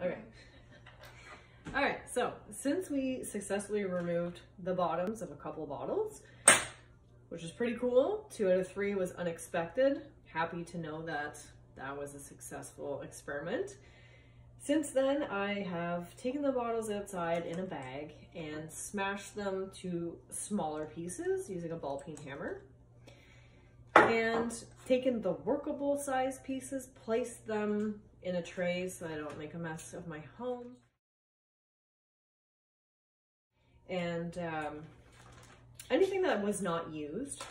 Okay. All right, so since we successfully removed the bottoms of a couple of bottles, which is pretty cool, two out of three was unexpected. Happy to know that that was a successful experiment. Since then, I have taken the bottles outside in a bag and smashed them to smaller pieces using a ball peen hammer. And taken the workable size pieces, placed them in a tray so I don't make a mess of my home. And um, anything that was not used,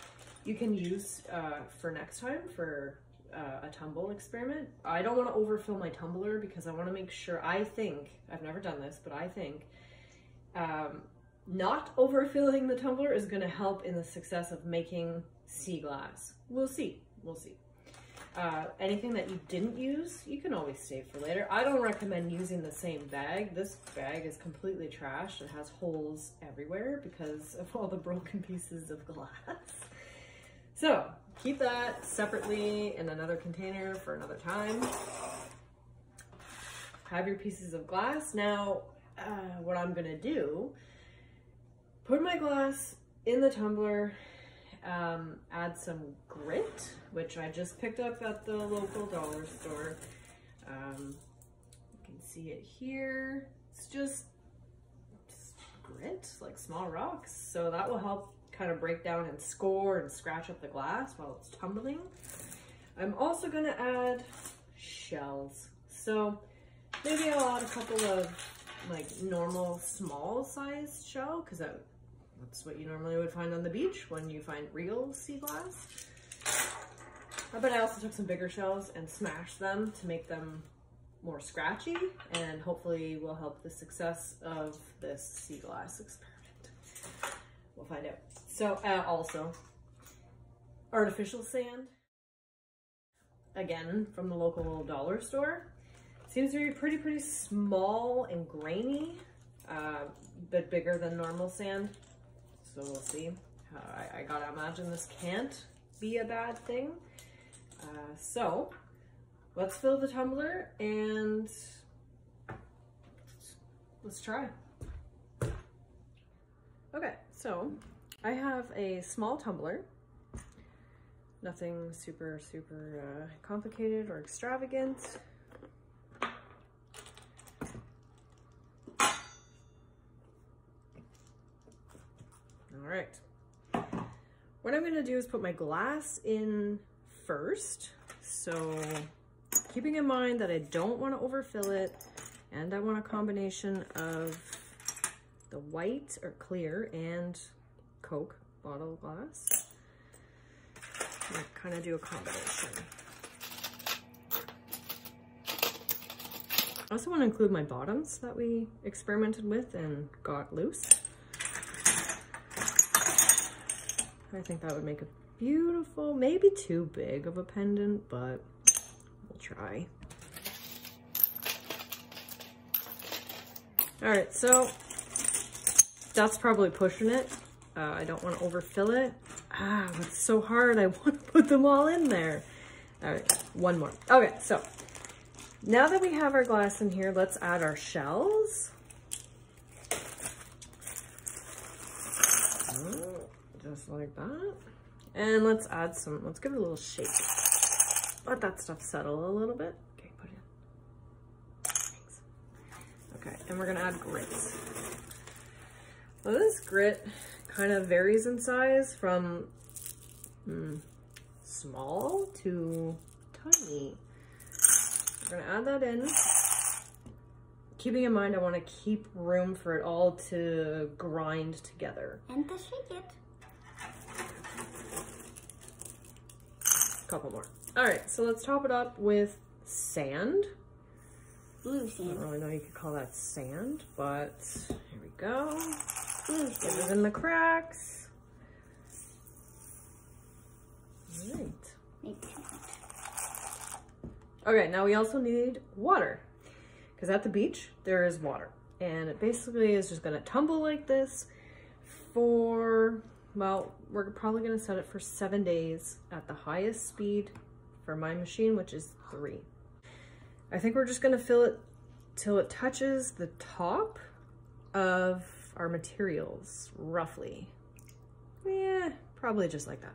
you can use uh, for next time for uh, a tumble experiment. I don't want to overfill my tumbler because I want to make sure, I think, I've never done this, but I think um, not overfilling the tumbler is going to help in the success of making sea glass. We'll see. We'll see. Uh, anything that you didn't use, you can always save for later. I don't recommend using the same bag. This bag is completely trashed. It has holes everywhere because of all the broken pieces of glass. So keep that separately in another container for another time. Have your pieces of glass. Now, uh, what I'm gonna do, put my glass in the tumbler, um, add some grit, which I just picked up at the local dollar store. Um, you can see it here. It's just, just grit, like small rocks. So that will help kind of break down and score and scratch up the glass while it's tumbling. I'm also gonna add shells. So maybe I'll add a couple of like normal small sized shell because that, that's what you normally would find on the beach when you find real sea glass. But I also took some bigger shells and smashed them to make them more scratchy and hopefully will help the success of this sea glass experiment. We'll find out. So uh, also, artificial sand. Again, from the local dollar store. Seems to be pretty, pretty small and grainy, uh, but bigger than normal sand. So we'll see. I, I, gotta imagine this can't be a bad thing. Uh, so let's fill the tumbler and let's try. Okay, so I have a small tumbler. Nothing super, super uh, complicated or extravagant. All right. What I'm gonna do is put my glass in first. So keeping in mind that I don't wanna overfill it and I want a combination of the white or clear and Coke bottle glass. I kind of do a combination. I also want to include my bottoms that we experimented with and got loose. I think that would make a beautiful, maybe too big of a pendant, but we'll try. All right, so that's probably pushing it. Uh, I don't want to overfill it. Ah, it's so hard. I want to put them all in there. All right, one more. Okay, so now that we have our glass in here, let's add our shells. Just like that. And let's add some, let's give it a little shake. Let that stuff settle a little bit. Okay, put it in. Thanks. Okay, and we're gonna add grits. Well, this grit kind of varies in size from mm, small to tiny. We're gonna add that in. Keeping in mind, I wanna keep room for it all to grind together. And to shake it. Couple more. All right, so let's top it up with sand. Blue sand. I don't really know you could call that sand, but here we go. Get it in the cracks. All right. Okay, now we also need water because at the beach there is water and it basically is just gonna tumble like this for, well, we're probably gonna set it for seven days at the highest speed for my machine, which is three. I think we're just gonna fill it till it touches the top of our materials, roughly. Yeah, probably just like that.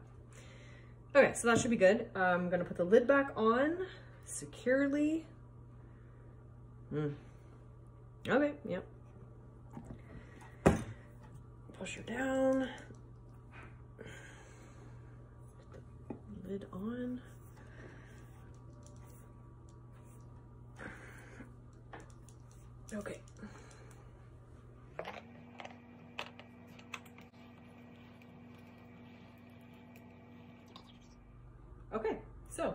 Okay, so that should be good. I'm gonna put the lid back on securely. Mm. Okay, yep. Push her down. On. Okay. Okay, so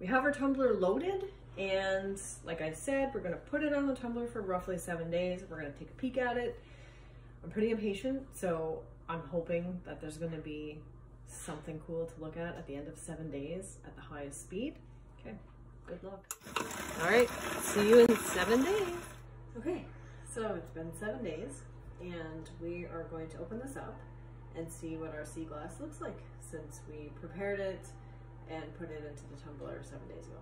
we have our tumbler loaded and like I said, we're gonna put it on the tumbler for roughly seven days. We're gonna take a peek at it. I'm pretty impatient, so I'm hoping that there's gonna be something cool to look at at the end of seven days at the highest speed. Okay, good luck. All right, see you in seven days. Okay, so it's been seven days and we are going to open this up and see what our sea glass looks like since we prepared it and put it into the tumbler seven days ago.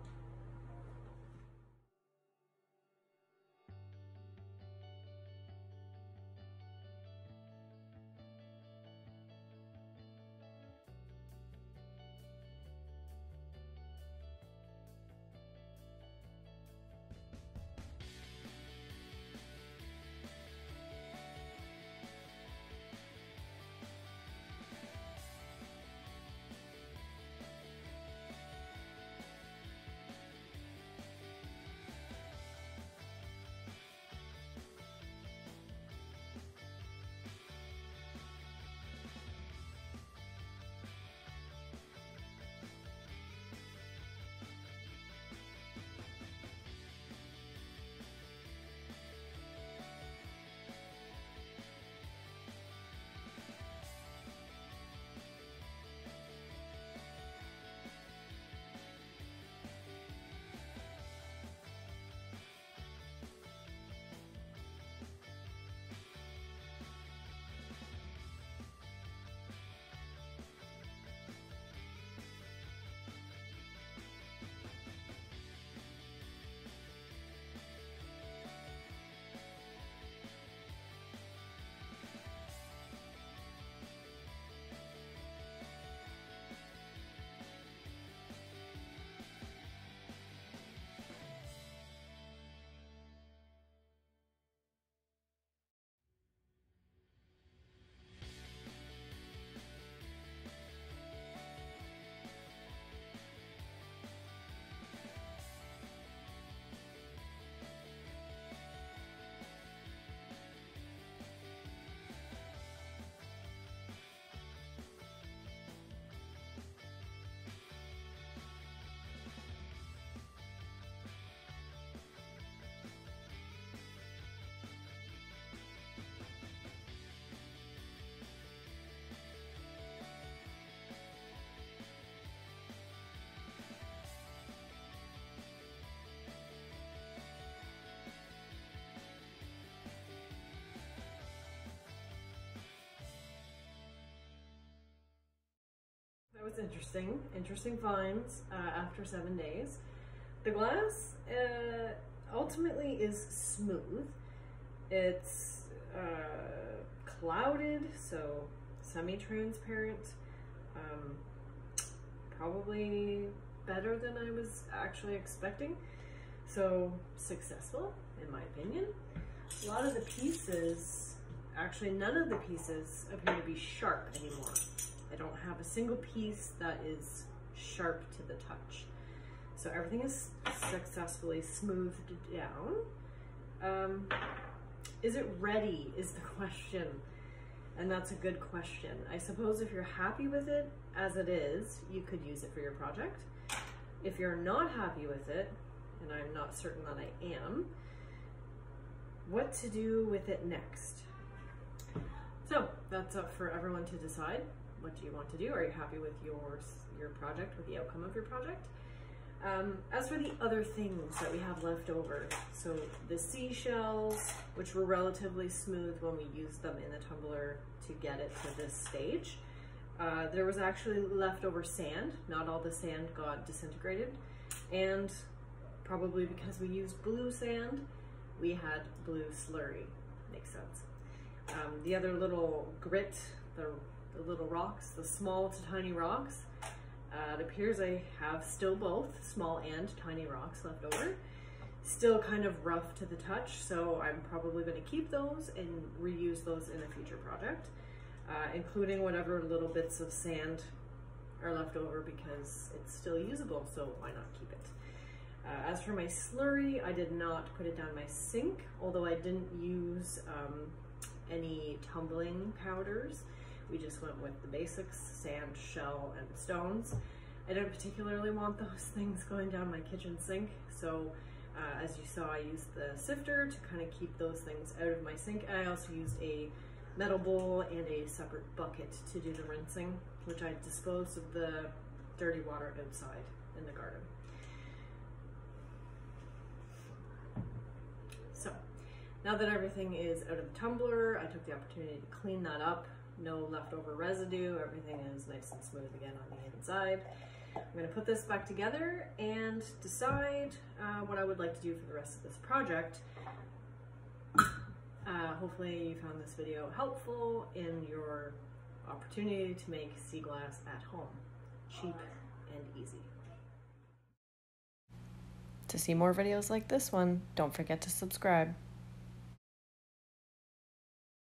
That was interesting. Interesting finds uh, after seven days. The glass uh, ultimately is smooth. It's uh, clouded, so semi-transparent. Um, probably better than I was actually expecting. So successful, in my opinion. A lot of the pieces, actually none of the pieces appear to be sharp anymore. I don't have a single piece that is sharp to the touch. So everything is successfully smoothed down. Um, is it ready is the question. And that's a good question. I suppose if you're happy with it as it is, you could use it for your project. If you're not happy with it, and I'm not certain that I am, what to do with it next? So that's up for everyone to decide what do you want to do? Are you happy with your, your project, with the outcome of your project? Um, as for the other things that we have left over, so the seashells, which were relatively smooth when we used them in the tumbler to get it to this stage, uh, there was actually leftover sand. Not all the sand got disintegrated. And probably because we used blue sand, we had blue slurry. Makes sense. Um, the other little grit, the, the little rocks, the small to tiny rocks, uh, it appears I have still both small and tiny rocks left over. Still kind of rough to the touch, so I'm probably going to keep those and reuse those in a future project, uh, including whatever little bits of sand are left over because it's still usable, so why not keep it? Uh, as for my slurry, I did not put it down my sink, although I didn't use um, any tumbling powders. We just went with the basics, sand, shell, and stones. I don't particularly want those things going down my kitchen sink, so uh, as you saw, I used the sifter to kind of keep those things out of my sink. I also used a metal bowl and a separate bucket to do the rinsing, which I disposed of the dirty water outside in the garden. So now that everything is out of the tumbler, I took the opportunity to clean that up. No leftover residue, everything is nice and smooth again on the inside. I'm gonna put this back together and decide uh, what I would like to do for the rest of this project. Uh, hopefully you found this video helpful in your opportunity to make sea glass at home. Cheap and easy. To see more videos like this one, don't forget to subscribe.